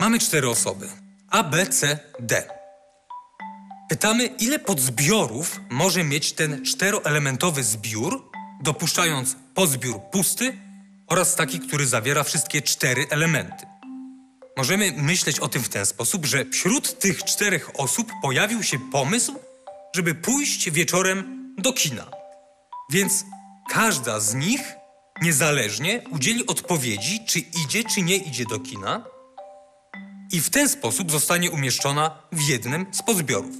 Mamy cztery osoby. A, B, C, D. Pytamy, ile podzbiorów może mieć ten czteroelementowy zbiór, dopuszczając podzbiór pusty oraz taki, który zawiera wszystkie cztery elementy. Możemy myśleć o tym w ten sposób, że wśród tych czterech osób pojawił się pomysł, żeby pójść wieczorem do kina. Więc każda z nich niezależnie udzieli odpowiedzi, czy idzie, czy nie idzie do kina, i w ten sposób zostanie umieszczona w jednym z podzbiorów.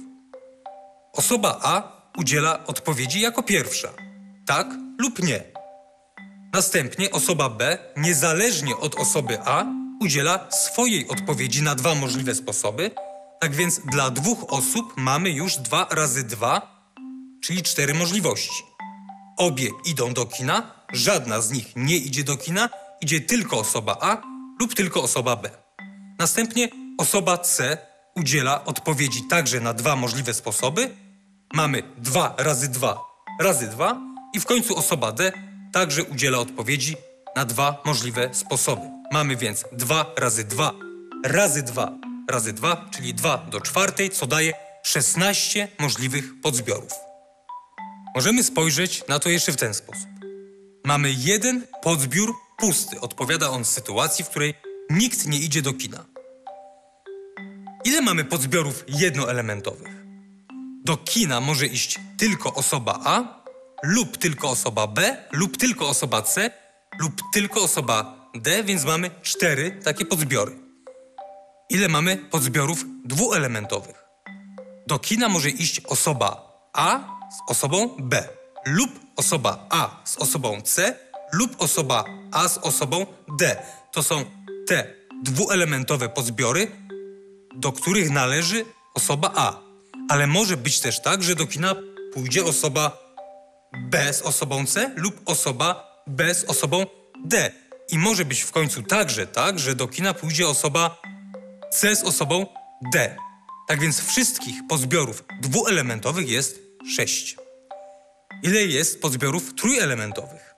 Osoba A udziela odpowiedzi jako pierwsza tak lub nie. Następnie osoba B, niezależnie od osoby A, udziela swojej odpowiedzi na dwa możliwe sposoby. Tak więc dla dwóch osób mamy już dwa razy dwa, czyli cztery możliwości. Obie idą do kina, żadna z nich nie idzie do kina, idzie tylko osoba A lub tylko osoba B. Następnie osoba C udziela odpowiedzi także na dwa możliwe sposoby. Mamy 2 razy 2 razy 2 i w końcu osoba D także udziela odpowiedzi na dwa możliwe sposoby. Mamy więc 2 razy 2 razy 2 razy 2, czyli 2 do czwartej, co daje 16 możliwych podzbiorów. Możemy spojrzeć na to jeszcze w ten sposób. Mamy jeden podzbiór pusty. Odpowiada on sytuacji, w której nikt nie idzie do kina. Ile mamy podzbiorów jednoelementowych? Do kina może iść tylko osoba A, lub tylko osoba B, lub tylko osoba C, lub tylko osoba D, więc mamy cztery takie podzbiory. Ile mamy podzbiorów dwuelementowych? Do kina może iść osoba A z osobą B, lub osoba A z osobą C, lub osoba A z osobą D. To są te dwuelementowe podzbiory, do których należy osoba A. Ale może być też tak, że do kina pójdzie osoba B z osobą C lub osoba B z osobą D. I może być w końcu także tak, że do kina pójdzie osoba C z osobą D. Tak więc wszystkich pozbiorów dwuelementowych jest 6. Ile jest pozbiorów trójelementowych?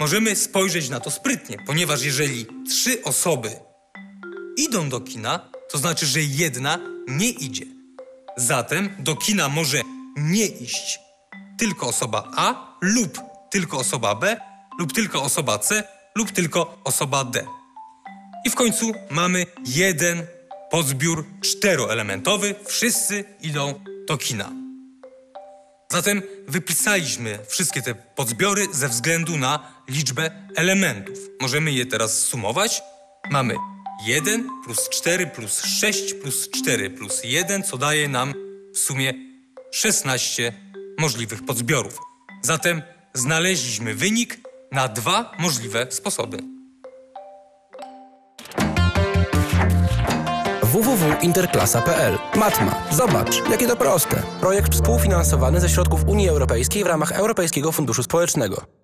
Możemy spojrzeć na to sprytnie, ponieważ jeżeli trzy osoby idą do kina, to znaczy, że jedna nie idzie. Zatem do kina może nie iść tylko osoba A lub tylko osoba B lub tylko osoba C lub tylko osoba D. I w końcu mamy jeden podzbiór czteroelementowy. Wszyscy idą do kina. Zatem wypisaliśmy wszystkie te podzbiory ze względu na liczbę elementów. Możemy je teraz sumować. Mamy 1 plus 4 plus 6 plus 4 plus 1, co daje nam w sumie 16 możliwych podzbiorów. Zatem znaleźliśmy wynik na dwa możliwe sposoby. www.interklasa.pl Matma. Zobacz, jakie to proste. Projekt współfinansowany ze środków Unii Europejskiej w ramach Europejskiego Funduszu Społecznego.